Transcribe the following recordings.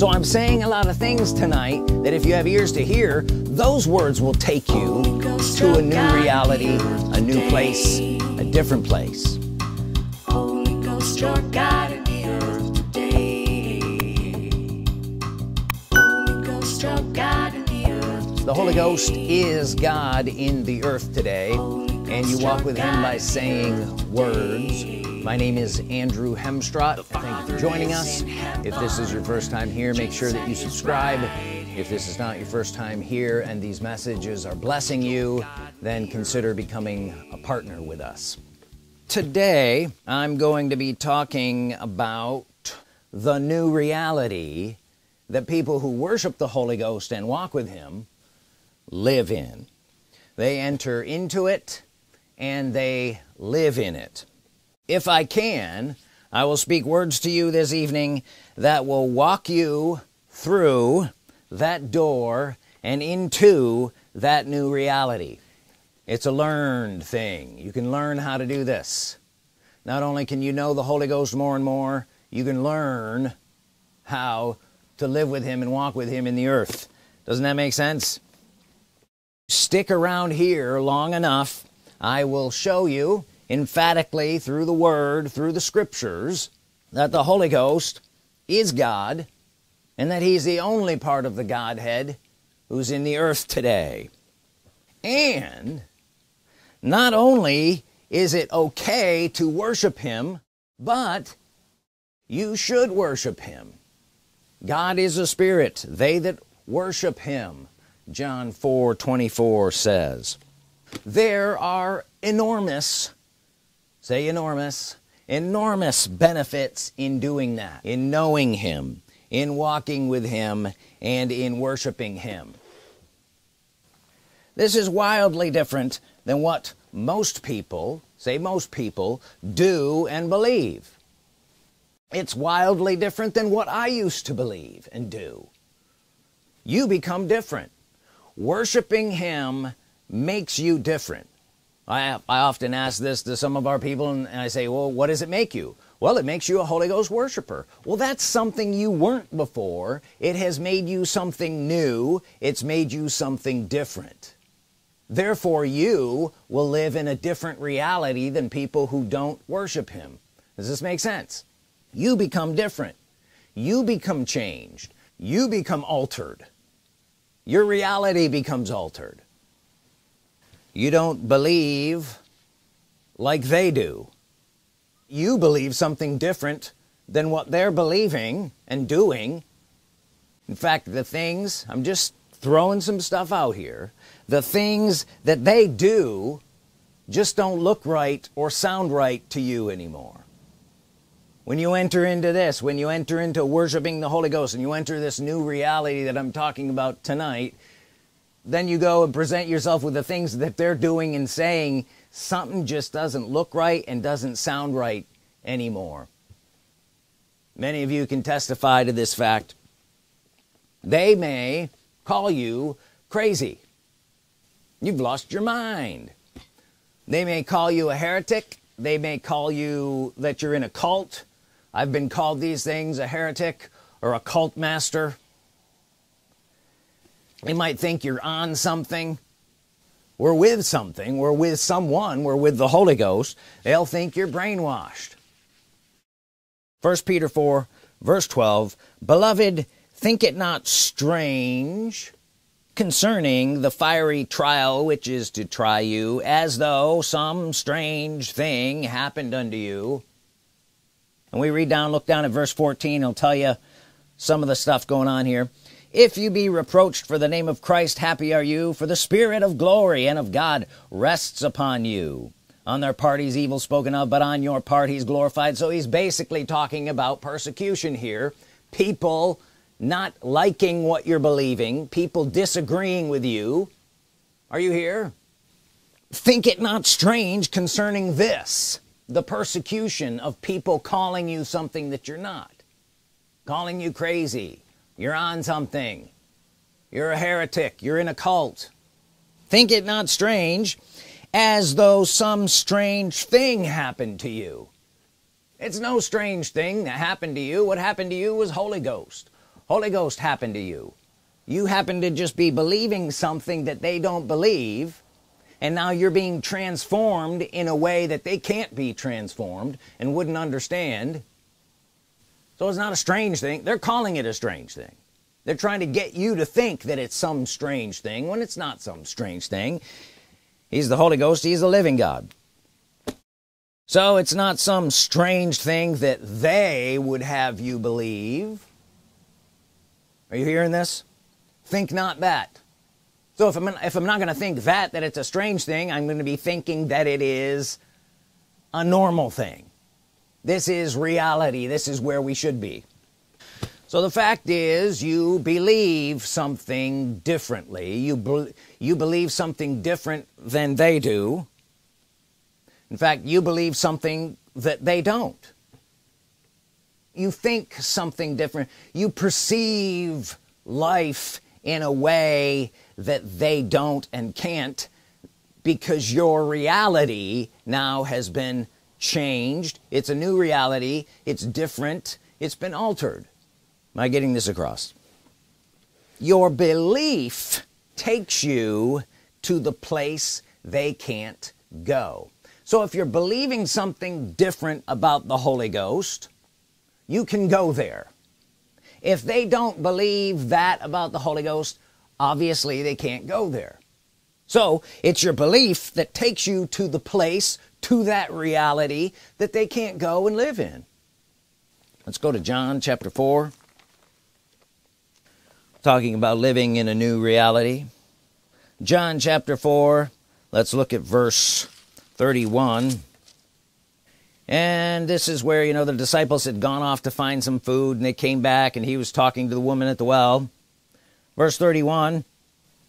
so I'm saying a lot of things tonight that if you have ears to hear those words will take you to a new reality a new place a different place Holy Ghost, your God in the earth today. Holy Ghost, your God in the earth. the Holy Ghost is God in the earth today and you walk with him by saying words my name is Andrew Hemstrought thank you for joining us. If this is your first time here make sure that you subscribe. If this is not your first time here and these messages are blessing you then consider becoming a partner with us. Today I'm going to be talking about the new reality that people who worship the Holy Ghost and walk with him live in. They enter into it and they live in it if I can I will speak words to you this evening that will walk you through that door and into that new reality. It's a learned thing. You can learn how to do this. Not only can you know the Holy Ghost more and more you can learn how to live with him and walk with him in the earth. Doesn't that make sense? Stick around here long enough I will show you emphatically through the word through the scriptures that the Holy Ghost is God and that he's the only part of the Godhead who's in the earth today. And not only is it okay to worship him but you should worship him. God is a spirit. They that worship him John 4 24 says. There are enormous say enormous enormous benefits in doing that in knowing him in walking with him and in worshiping him. This is wildly different than what most people say most people do and believe. It's wildly different than what I used to believe and do. You become different. Worshiping him makes you different I, I often ask this to some of our people and I say well what does it make you? Well it makes you a Holy Ghost worshiper. Well that's something you weren't before. It has made you something new. It's made you something different. Therefore you will live in a different reality than people who don't worship him. Does this make sense? You become different. You become changed. You become altered. Your reality becomes altered you don't believe like they do. You believe something different than what they're believing and doing. In fact the things I'm just throwing some stuff out here. The things that they do just don't look right or sound right to you anymore. When you enter into this when you enter into worshiping the Holy Ghost and you enter this new reality that I'm talking about tonight then you go and present yourself with the things that they're doing and saying something just doesn't look right and doesn't sound right anymore. Many of you can testify to this fact. They may call you crazy. You've lost your mind. They may call you a heretic. They may call you that you're in a cult. I've been called these things a heretic or a cult master they might think you're on something. We're with something. We're with someone. We're with the Holy Ghost. They'll think you're brainwashed. First Peter 4 verse 12 beloved think it not strange concerning the fiery trial which is to try you as though some strange thing happened unto you. And we read down look down at verse 14 it'll tell you some of the stuff going on here if you be reproached for the name of Christ happy are you for the spirit of glory and of God rests upon you. On their part he's evil spoken of but on your part he's glorified. So he's basically talking about persecution here. People not liking what you're believing people disagreeing with you. Are you here? Think it not strange concerning this the persecution of people calling you something that you're not calling you crazy you're on something. You're a heretic. You're in a cult. Think it not strange as though some strange thing happened to you. It's no strange thing that happened to you. What happened to you was Holy Ghost. Holy Ghost happened to you. You happen to just be believing something that they don't believe and now you're being transformed in a way that they can't be transformed and wouldn't understand so it's not a strange thing. They're calling it a strange thing. They're trying to get you to think that it's some strange thing when it's not some strange thing. He's the Holy Ghost. He's the living God. So it's not some strange thing that they would have you believe. Are you hearing this? Think not that. So if I'm if I'm not gonna think that that it's a strange thing I'm gonna be thinking that it is a normal thing this is reality. This is where we should be. So the fact is you believe something differently. You be you believe something different than they do. In fact you believe something that they don't. You think something different. You perceive life in a way that they don't and can't because your reality now has been changed. It's a new reality. It's different. It's been altered. Am I getting this across? Your belief takes you to the place they can't go. So if you're believing something different about the Holy Ghost you can go there. If they don't believe that about the Holy Ghost obviously they can't go there. So it's your belief that takes you to the place to that reality that they can't go and live in. Let's go to John chapter 4 talking about living in a new reality. John chapter 4 let's look at verse 31 and this is where you know the disciples had gone off to find some food and they came back and he was talking to the woman at the well. Verse 31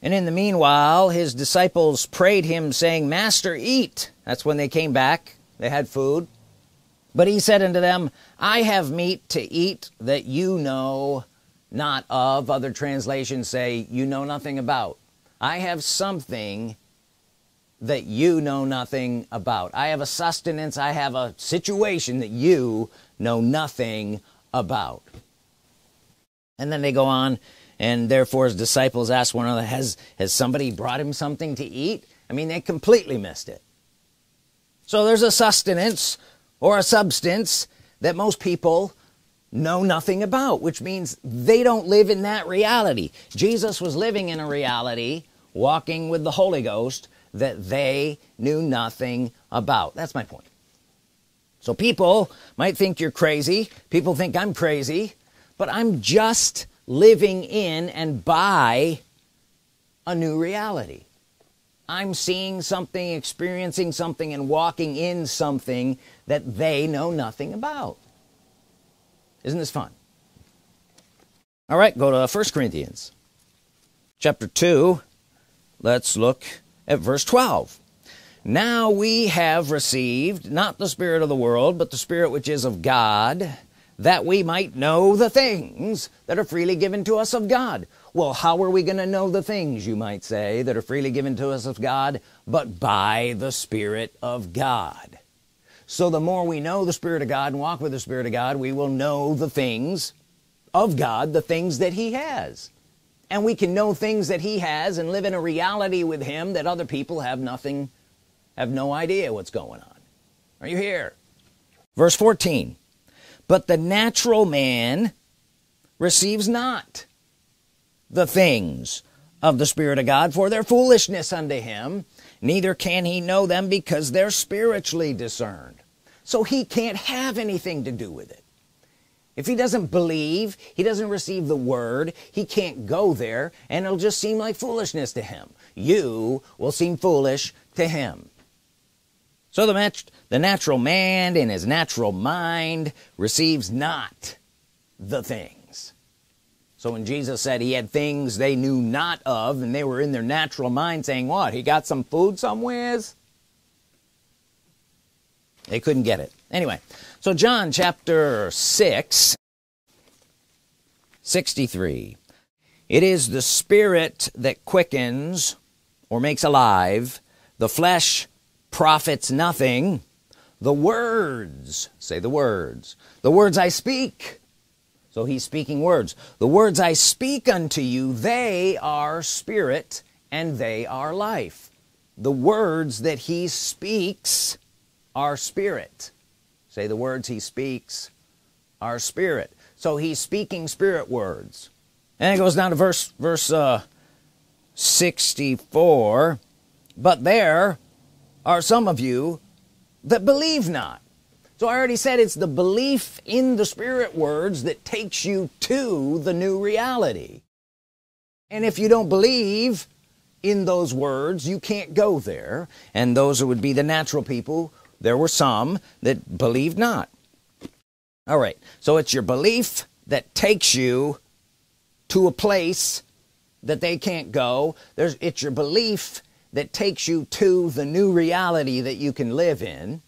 and in the meanwhile his disciples prayed him saying master eat. That's when they came back. They had food. But he said unto them I have meat to eat that you know not of. Other translations say you know nothing about. I have something that you know nothing about. I have a sustenance. I have a situation that you know nothing about. And then they go on and therefore his disciples asked one another has has somebody brought him something to eat? I mean they completely missed it. So there's a sustenance or a substance that most people know nothing about which means they don't live in that reality. Jesus was living in a reality walking with the Holy Ghost that they knew nothing about. That's my point. So people might think you're crazy. People think I'm crazy. But I'm just living in and by a new reality. I'm seeing something experiencing something and walking in something that they know nothing about. Isn't this fun? All right go to first Corinthians chapter 2 let's look at verse 12 now we have received not the spirit of the world but the spirit which is of God that we might know the things that are freely given to us of God. Well how are we going to know the things you might say that are freely given to us of God but by the Spirit of God? So the more we know the Spirit of God and walk with the Spirit of God we will know the things of God the things that he has. And we can know things that he has and live in a reality with him that other people have nothing have no idea what's going on. Are you here? Verse 14 but the natural man receives not the things of the Spirit of God for their foolishness unto him. Neither can he know them because they're spiritually discerned. So he can't have anything to do with it. If he doesn't believe he doesn't receive the word he can't go there and it'll just seem like foolishness to him. You will seem foolish to him. So the, match, the natural man in his natural mind receives not the things. So when Jesus said he had things they knew not of and they were in their natural mind saying what he got some food somewheres? They couldn't get it. Anyway so John chapter 6 63 it is the spirit that quickens or makes alive the flesh profits nothing the words say the words. The words I speak so he's speaking words. The words I speak unto you they are spirit and they are life. The words that he speaks are spirit. Say the words he speaks are spirit. So he's speaking spirit words. And it goes down to verse verse uh 64 but there are some of you that believe not. So I already said it's the belief in the spirit words that takes you to the new reality. And if you don't believe in those words you can't go there. And those would be the natural people there were some that believed not. All right. So it's your belief that takes you to a place that they can't go. There's it's your belief that takes you to the new reality that you can live in.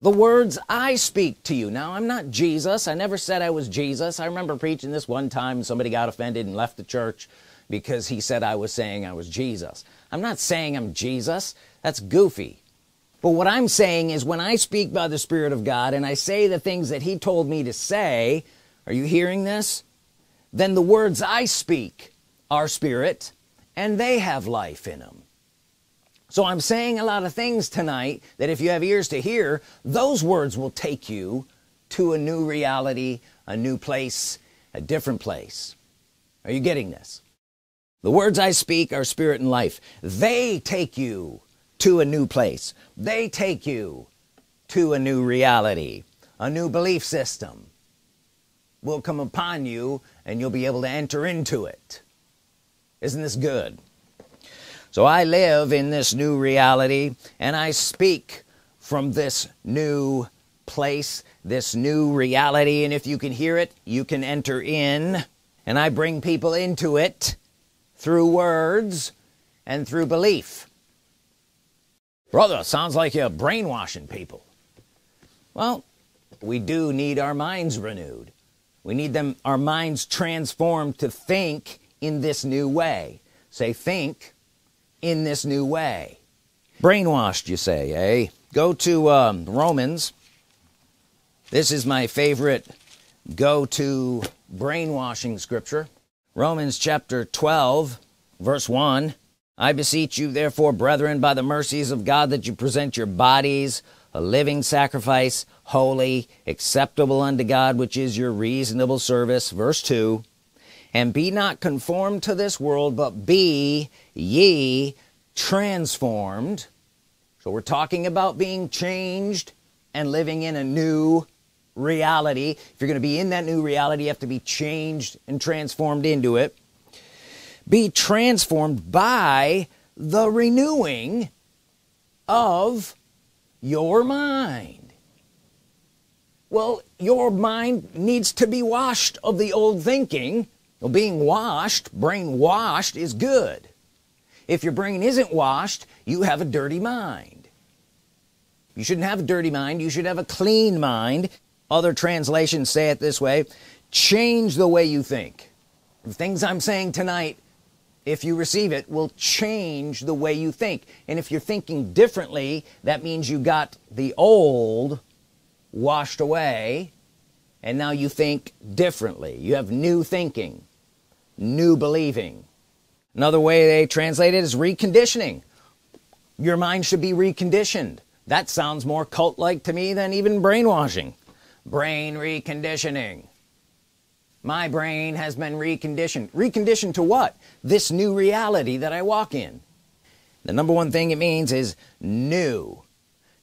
The words I speak to you. Now I'm not Jesus. I never said I was Jesus. I remember preaching this one time somebody got offended and left the church because he said I was saying I was Jesus. I'm not saying I'm Jesus. That's goofy. But what I'm saying is when I speak by the Spirit of God and I say the things that he told me to say are you hearing this? Then the words I speak are spirit and they have life in them so I'm saying a lot of things tonight that if you have ears to hear those words will take you to a new reality a new place a different place. Are you getting this? The words I speak are spirit and life. They take you to a new place. They take you to a new reality. A new belief system will come upon you and you'll be able to enter into it isn't this good? So I live in this new reality and I speak from this new place this new reality and if you can hear it you can enter in and I bring people into it through words and through belief. Brother sounds like you're brainwashing people. Well we do need our minds renewed. We need them our minds transformed to think in this new way. Say think in this new way. Brainwashed you say eh? Go to um, Romans. This is my favorite go-to brainwashing scripture. Romans chapter 12 verse 1 I beseech you therefore brethren by the mercies of God that you present your bodies a living sacrifice holy acceptable unto God which is your reasonable service. Verse 2 and be not conformed to this world but be ye transformed. So we're talking about being changed and living in a new reality. If you're going to be in that new reality you have to be changed and transformed into it. Be transformed by the renewing of your mind. Well your mind needs to be washed of the old thinking well being washed brain washed is good. If your brain isn't washed you have a dirty mind. You shouldn't have a dirty mind you should have a clean mind. Other translations say it this way change the way you think. The things I'm saying tonight if you receive it will change the way you think. And if you're thinking differently that means you got the old washed away and now you think differently. You have new thinking new believing. Another way they translate it is reconditioning. Your mind should be reconditioned. That sounds more cult-like to me than even brainwashing. Brain reconditioning. My brain has been reconditioned. Reconditioned to what? This new reality that I walk in. The number one thing it means is new.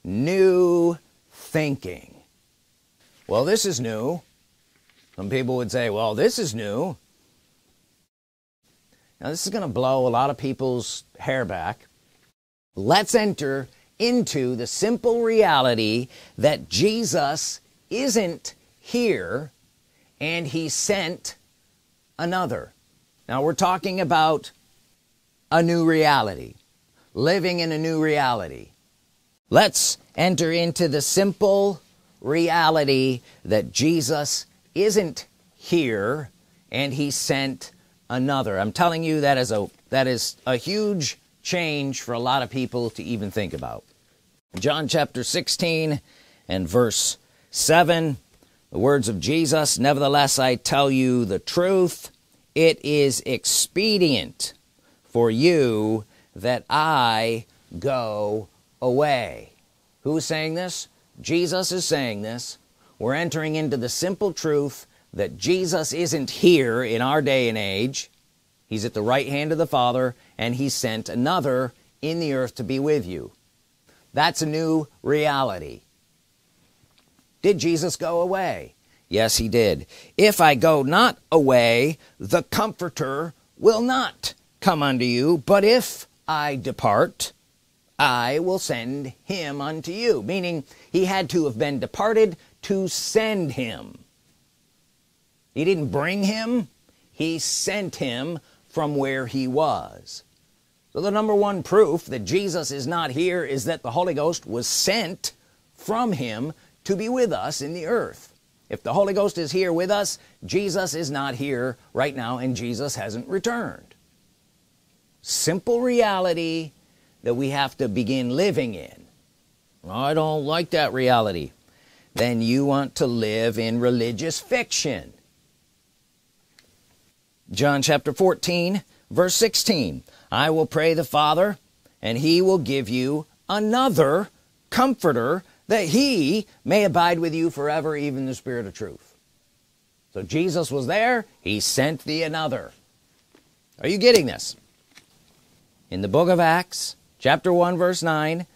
New thinking. Well this is new. Some people would say well this is new now this is gonna blow a lot of people's hair back. Let's enter into the simple reality that Jesus isn't here and he sent another. Now we're talking about a new reality living in a new reality. Let's enter into the simple reality that Jesus isn't here and he sent another. I'm telling you that is a that is a huge change for a lot of people to even think about. John chapter 16 and verse 7 the words of Jesus nevertheless I tell you the truth. It is expedient for you that I go away. Who's saying this? Jesus is saying this. We're entering into the simple truth that Jesus isn't here in our day and age. He's at the right hand of the Father and he sent another in the earth to be with you. That's a new reality. Did Jesus go away? Yes he did. If I go not away the comforter will not come unto you. But if I depart I will send him unto you. Meaning he had to have been departed to send him he didn't bring him. He sent him from where he was. So the number one proof that Jesus is not here is that the Holy Ghost was sent from him to be with us in the earth. If the Holy Ghost is here with us Jesus is not here right now and Jesus hasn't returned. Simple reality that we have to begin living in. I don't like that reality. Then you want to live in religious fiction John chapter 14 verse 16 I will pray the Father and he will give you another comforter that he may abide with you forever even the Spirit of truth. So Jesus was there. He sent the another. Are you getting this? In the book of Acts chapter 1 verse 9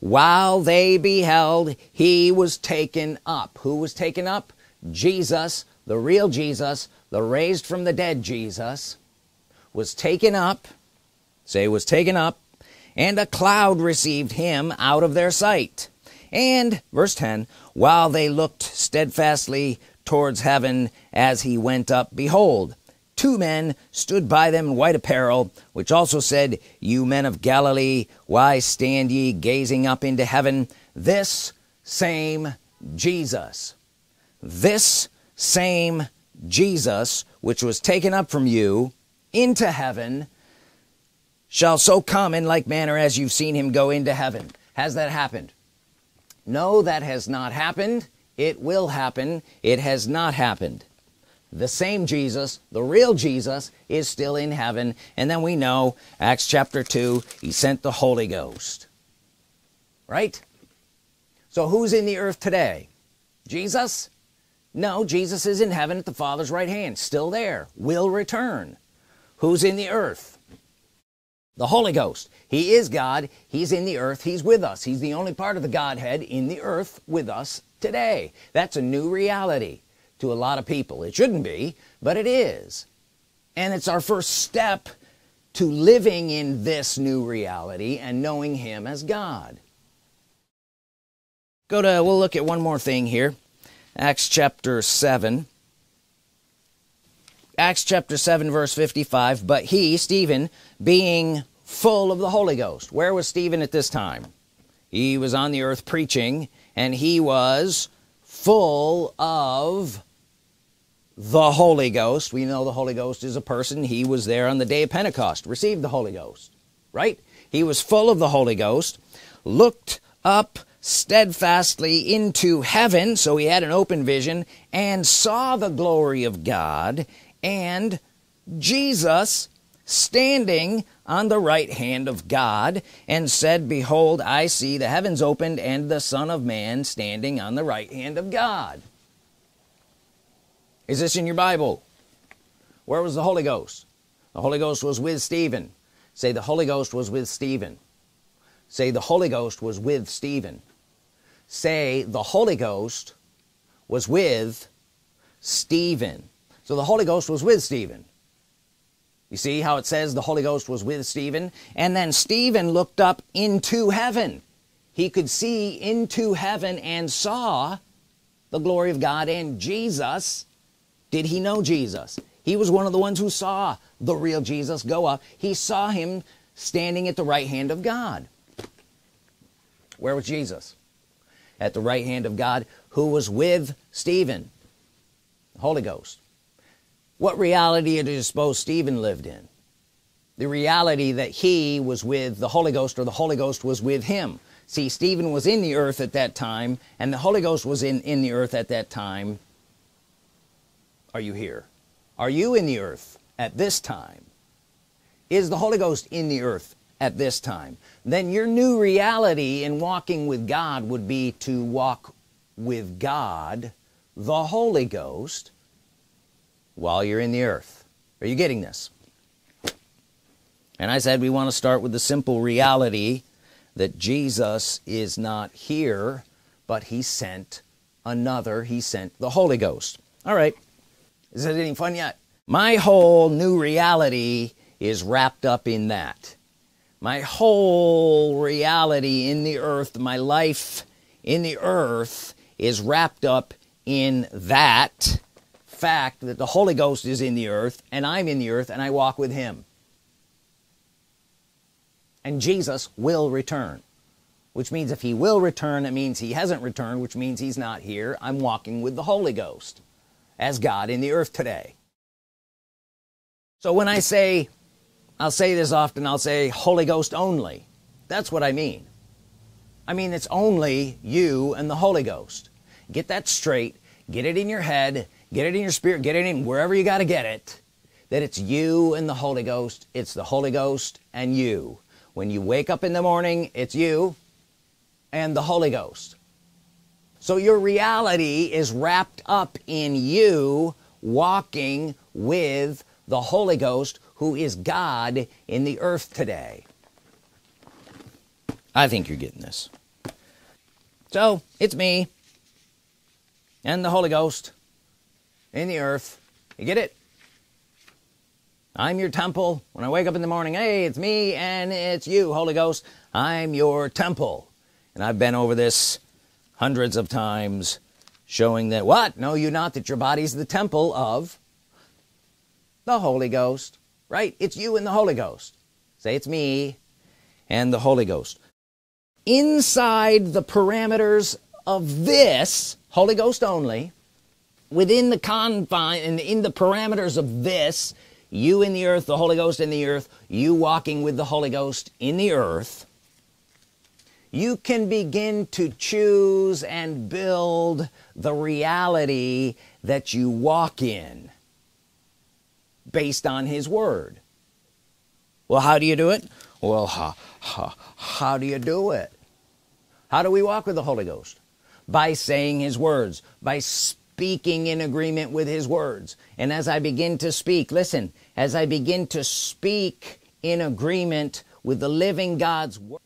while they beheld he was taken up. Who was taken up? Jesus the real Jesus the raised from the dead Jesus was taken up say was taken up and a cloud received him out of their sight. And verse 10 while they looked steadfastly towards heaven as he went up behold two men stood by them in white apparel which also said you men of Galilee why stand ye gazing up into heaven? This same Jesus. This same Jesus which was taken up from you into heaven shall so come in like manner as you've seen him go into heaven. Has that happened? No that has not happened. It will happen. It has not happened. The same Jesus the real Jesus is still in heaven. And then we know Acts chapter 2 he sent the Holy Ghost. Right? So who's in the earth today? Jesus no Jesus is in heaven at the Father's right hand still there will return who's in the earth. The Holy Ghost. He is God. He's in the earth. He's with us. He's the only part of the Godhead in the earth with us today. That's a new reality to a lot of people. It shouldn't be but it is. And it's our first step to living in this new reality and knowing him as God. Go to we'll look at one more thing here Acts chapter 7 Acts chapter 7 verse 55 but he Stephen being full of the Holy Ghost where was Stephen at this time? He was on the earth preaching and he was full of the Holy Ghost. We know the Holy Ghost is a person. He was there on the day of Pentecost received the Holy Ghost right? He was full of the Holy Ghost looked up steadfastly into heaven. So he had an open vision and saw the glory of God and Jesus standing on the right hand of God and said behold I see the heavens opened and the Son of Man standing on the right hand of God. Is this in your Bible? Where was the Holy Ghost? The Holy Ghost was with Stephen. Say the Holy Ghost was with Stephen. Say the Holy Ghost was with Stephen say the Holy Ghost was with Stephen. So the Holy Ghost was with Stephen. You see how it says the Holy Ghost was with Stephen? And then Stephen looked up into heaven. He could see into heaven and saw the glory of God and Jesus. Did he know Jesus? He was one of the ones who saw the real Jesus go up. He saw him standing at the right hand of God. Where was Jesus at the right hand of God who was with Stephen the Holy Ghost. What reality do you suppose Stephen lived in? The reality that he was with the Holy Ghost or the Holy Ghost was with him. See Stephen was in the earth at that time and the Holy Ghost was in in the earth at that time. Are you here? Are you in the earth at this time? Is the Holy Ghost in the earth at this time then your new reality in walking with God would be to walk with God the Holy Ghost while you're in the earth. Are you getting this? And I said we want to start with the simple reality that Jesus is not here but he sent another. He sent the Holy Ghost. All right. Is it any fun yet? My whole new reality is wrapped up in that my whole reality in the earth my life in the earth is wrapped up in that fact that the Holy Ghost is in the earth and I'm in the earth and I walk with him. And Jesus will return which means if he will return it means he hasn't returned which means he's not here. I'm walking with the Holy Ghost as God in the earth today. So when I say I'll say this often I'll say Holy Ghost only. That's what I mean. I mean it's only you and the Holy Ghost. Get that straight get it in your head get it in your spirit get it in wherever you got to get it that it's you and the Holy Ghost it's the Holy Ghost and you. When you wake up in the morning it's you and the Holy Ghost. So your reality is wrapped up in you walking with the Holy Ghost who is God in the earth today. I think you're getting this. So it's me and the Holy Ghost in the earth. You get it? I'm your temple. When I wake up in the morning hey it's me and it's you Holy Ghost. I'm your temple. And I've been over this hundreds of times showing that what? Know you not that your body's the temple of the Holy Ghost right? It's you and the Holy Ghost. Say it's me and the Holy Ghost. Inside the parameters of this Holy Ghost only within the confine and in the parameters of this you in the earth the Holy Ghost in the earth you walking with the Holy Ghost in the earth you can begin to choose and build the reality that you walk in based on his word. Well how do you do it? Well how, how, how do you do it? How do we walk with the Holy Ghost? By saying his words by speaking in agreement with his words. And as I begin to speak listen as I begin to speak in agreement with the living God's word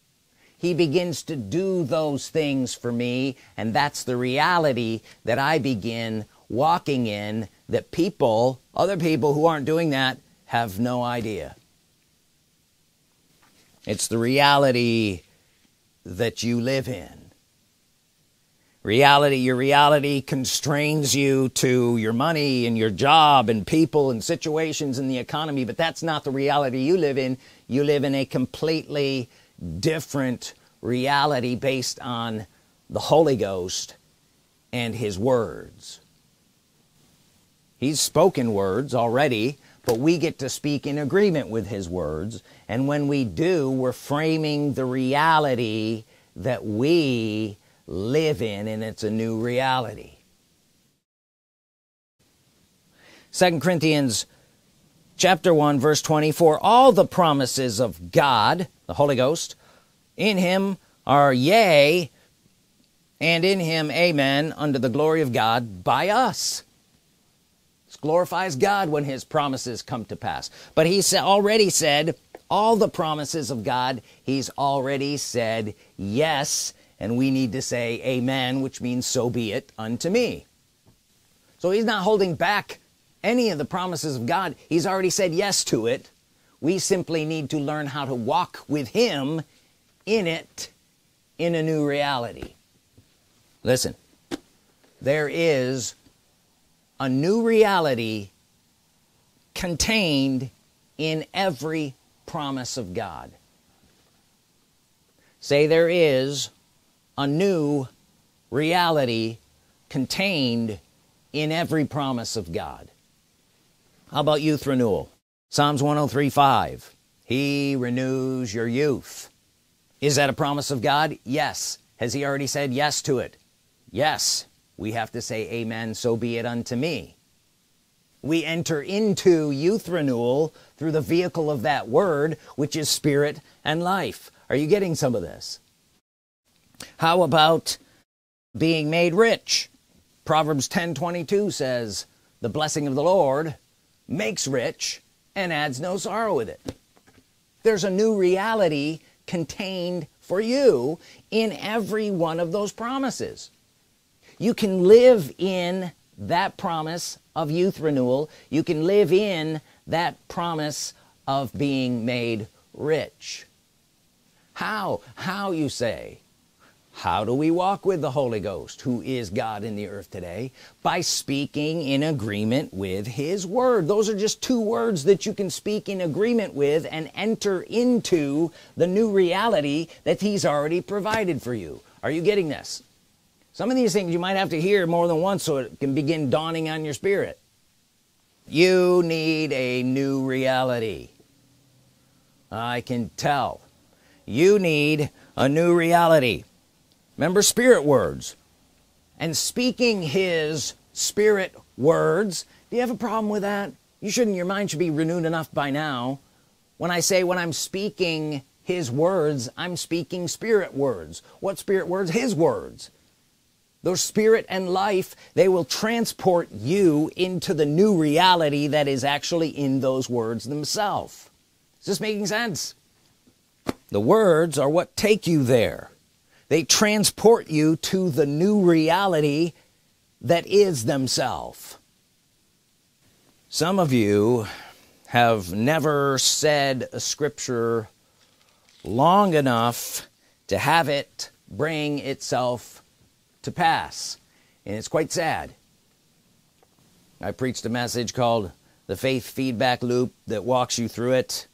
he begins to do those things for me. And that's the reality that I begin walking in that people other people who aren't doing that have no idea. It's the reality that you live in. Reality your reality constrains you to your money and your job and people and situations in the economy but that's not the reality you live in. You live in a completely different reality based on the Holy Ghost and his words he's spoken words already but we get to speak in agreement with his words. And when we do we're framing the reality that we live in and it's a new reality. Second Corinthians chapter 1 verse 24 all the promises of God the Holy Ghost in him are yea and in him amen unto the glory of God by us glorifies God when his promises come to pass. But he already said all the promises of God. He's already said yes and we need to say amen which means so be it unto me. So he's not holding back any of the promises of God. He's already said yes to it. We simply need to learn how to walk with him in it in a new reality. Listen there is a new reality contained in every promise of God. Say there is a new reality contained in every promise of God. How about youth renewal? Psalms 103 5 he renews your youth. Is that a promise of God? Yes. Has he already said yes to it? Yes we have to say amen so be it unto me. We enter into youth renewal through the vehicle of that word which is spirit and life. Are you getting some of this? How about being made rich? Proverbs 10 22 says the blessing of the Lord makes rich and adds no sorrow with it. There's a new reality contained for you in every one of those promises you can live in that promise of youth renewal. You can live in that promise of being made rich. How? How you say? How do we walk with the Holy Ghost who is God in the earth today? By speaking in agreement with his word. Those are just two words that you can speak in agreement with and enter into the new reality that he's already provided for you. Are you getting this some of these things you might have to hear more than once so it can begin dawning on your spirit. You need a new reality. I can tell. You need a new reality. Remember spirit words. And speaking his spirit words do you have a problem with that? You shouldn't your mind should be renewed enough by now. When I say when I'm speaking his words I'm speaking spirit words. What spirit words? His words those spirit and life they will transport you into the new reality that is actually in those words themselves. Is this making sense? The words are what take you there. They transport you to the new reality that is themselves. Some of you have never said a scripture long enough to have it bring itself to pass. And it's quite sad. I preached a message called the faith feedback loop that walks you through it.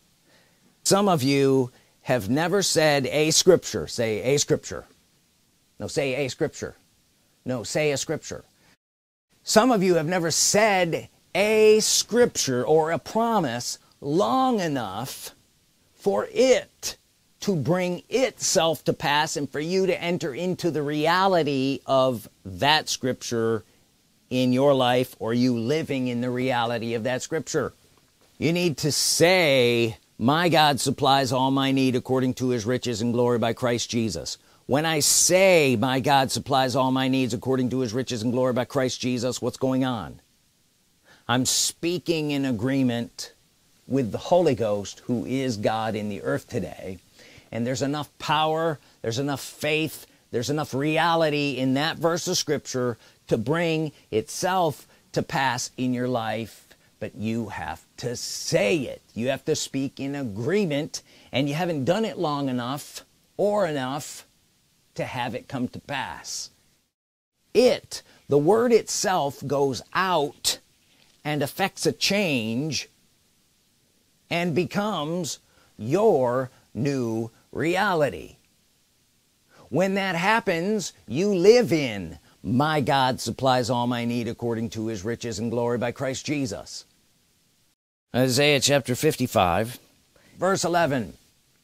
Some of you have never said a scripture. Say a scripture. No say a scripture. No say a scripture. Some of you have never said a scripture or a promise long enough for it to bring itself to pass and for you to enter into the reality of that scripture in your life or you living in the reality of that scripture. You need to say my God supplies all my need according to his riches and glory by Christ Jesus. When I say my God supplies all my needs according to his riches and glory by Christ Jesus what's going on? I'm speaking in agreement with the Holy Ghost who is God in the earth today and there's enough power there's enough faith there's enough reality in that verse of scripture to bring itself to pass in your life. But you have to say it. You have to speak in agreement. And you haven't done it long enough or enough to have it come to pass. It the word itself goes out and affects a change and becomes your new reality. When that happens you live in my God supplies all my need according to his riches and glory by Christ Jesus. Isaiah chapter 55 verse 11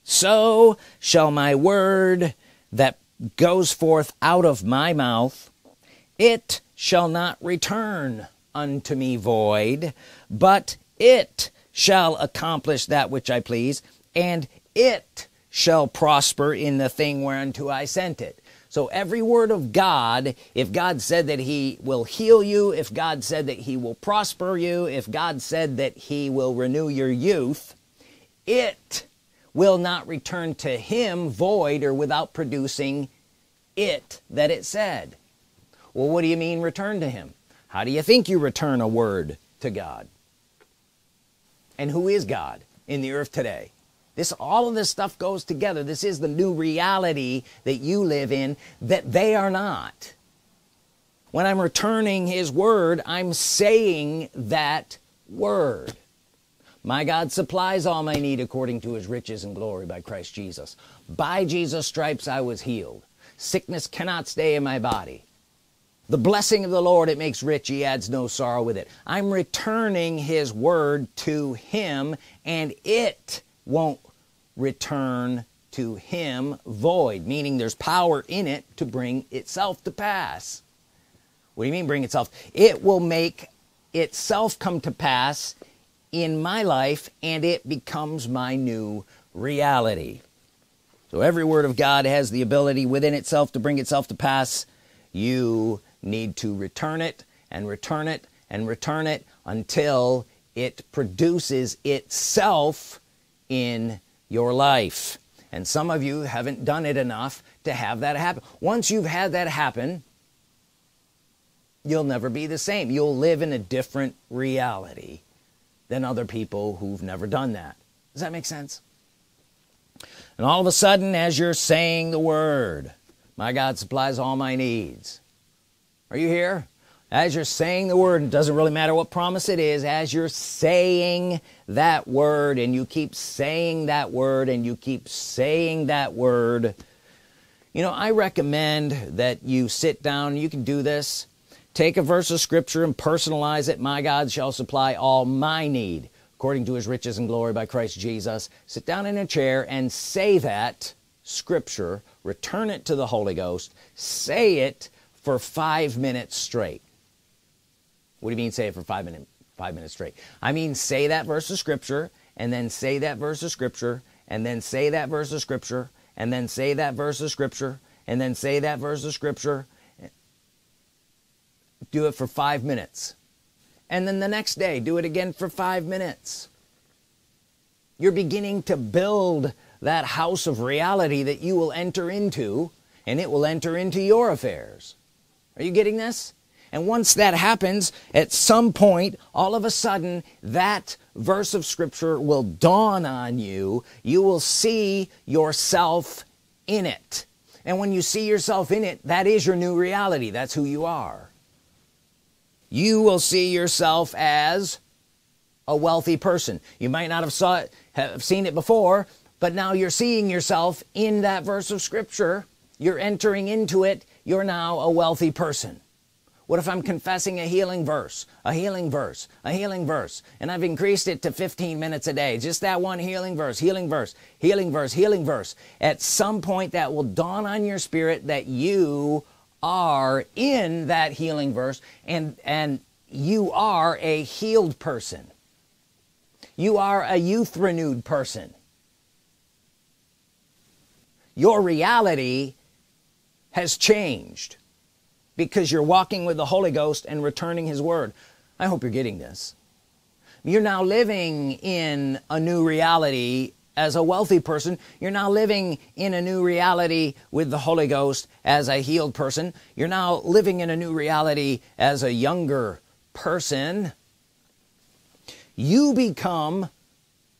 so shall my word that goes forth out of my mouth it shall not return unto me void but it shall accomplish that which I please and it shall prosper in the thing whereunto I sent it. So every word of God if God said that he will heal you if God said that he will prosper you if God said that he will renew your youth it will not return to him void or without producing it that it said. Well what do you mean return to him? How do you think you return a word to God? And who is God in the earth today this all of this stuff goes together. This is the new reality that you live in that they are not. When I'm returning his word I'm saying that word. My God supplies all my need according to his riches and glory by Christ Jesus. By Jesus stripes I was healed. Sickness cannot stay in my body. The blessing of the Lord it makes rich. He adds no sorrow with it. I'm returning his word to him and it won't return to him void meaning there's power in it to bring itself to pass. What do you mean bring itself? It will make itself come to pass in my life and it becomes my new reality. So every word of God has the ability within itself to bring itself to pass. You need to return it and return it and return it until it produces itself in your life. And some of you haven't done it enough to have that happen. Once you've had that happen you'll never be the same. You'll live in a different reality than other people who've never done that. Does that make sense? And all of a sudden as you're saying the word my God supplies all my needs. Are you here as you're saying the word it doesn't really matter what promise it is as you're saying that word and you keep saying that word and you keep saying that word you know I recommend that you sit down. You can do this. Take a verse of scripture and personalize it. My God shall supply all my need according to his riches and glory by Christ Jesus. Sit down in a chair and say that scripture. Return it to the Holy Ghost. Say it for five minutes straight what do you mean say it for five minutes five minutes straight? I mean say that verse of scripture and then say that verse of scripture and then say that verse of scripture and then say that verse of scripture and then say that verse of scripture. Do it for five minutes. And then the next day do it again for five minutes. You're beginning to build that house of reality that you will enter into and it will enter into your affairs. Are you getting this and once that happens at some point all of a sudden that verse of scripture will dawn on you. You will see yourself in it. And when you see yourself in it that is your new reality. That's who you are. You will see yourself as a wealthy person. You might not have saw it have seen it before but now you're seeing yourself in that verse of scripture. You're entering into it. You're now a wealthy person what if I'm confessing a healing verse a healing verse a healing verse and I've increased it to 15 minutes a day? Just that one healing verse healing verse healing verse healing verse. At some point that will dawn on your spirit that you are in that healing verse and and you are a healed person. You are a youth renewed person. Your reality has changed because you're walking with the Holy Ghost and returning his word. I hope you're getting this. You're now living in a new reality as a wealthy person. You're now living in a new reality with the Holy Ghost as a healed person. You're now living in a new reality as a younger person. You become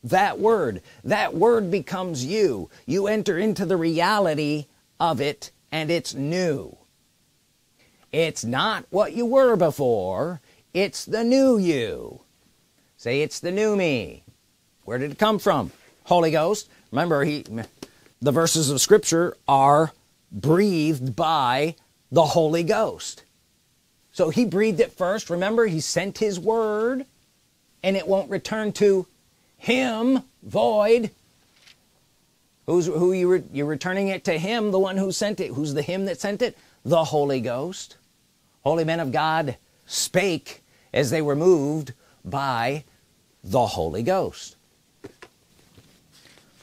that word. That word becomes you. You enter into the reality of it and it's new it's not what you were before. It's the new you. Say it's the new me. Where did it come from? Holy Ghost. Remember he the verses of Scripture are breathed by the Holy Ghost. So he breathed it first. Remember he sent his word and it won't return to him void. Who's who you re, you're returning it to him the one who sent it. Who's the him that sent it? The Holy Ghost holy men of God spake as they were moved by the Holy Ghost.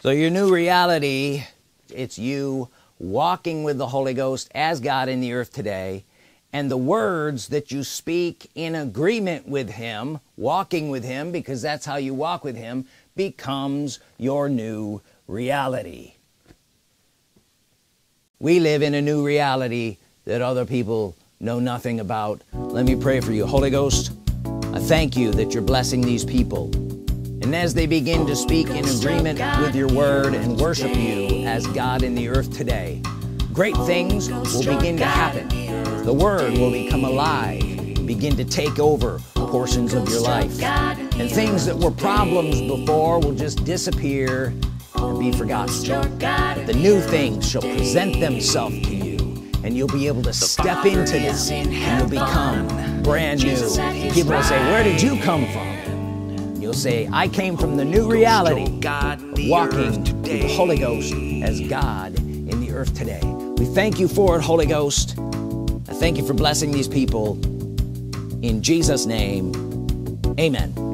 So your new reality it's you walking with the Holy Ghost as God in the earth today and the words that you speak in agreement with him walking with him because that's how you walk with him becomes your new reality. We live in a new reality that other people know nothing about. Let me pray for you. Holy Ghost I thank you that you're blessing these people. And as they begin to speak in agreement with your word and worship you as God in the earth today great things will begin to happen. the word will become alive begin to take over portions of your life. And things that were problems before will just disappear and be forgotten. The new things shall present themselves to you and you'll be able to step into them and you'll become brand new. People will say where did you come from? You'll say I came from the new reality of walking with the Holy Ghost as God in the earth today. We thank you for it Holy Ghost. I thank you for blessing these people. In Jesus name Amen.